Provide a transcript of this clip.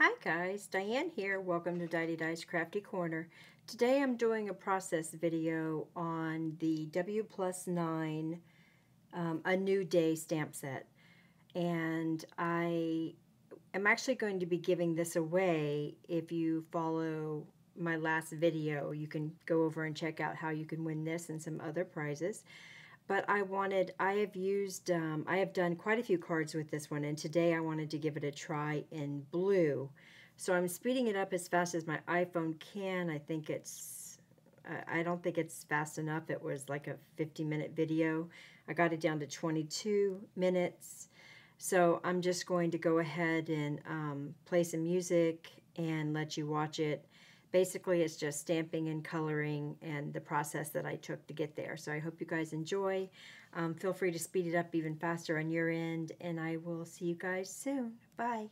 Hi guys, Diane here. Welcome to Didedi's Crafty Corner. Today I'm doing a process video on the W plus 9 um, A New Day stamp set. And I am actually going to be giving this away if you follow my last video. You can go over and check out how you can win this and some other prizes but I wanted, I have used, um, I have done quite a few cards with this one, and today I wanted to give it a try in blue. So I'm speeding it up as fast as my iPhone can. I think it's, I don't think it's fast enough. It was like a 50 minute video. I got it down to 22 minutes. So I'm just going to go ahead and um, play some music and let you watch it basically it's just stamping and coloring and the process that I took to get there. So I hope you guys enjoy. Um, feel free to speed it up even faster on your end and I will see you guys soon. Bye.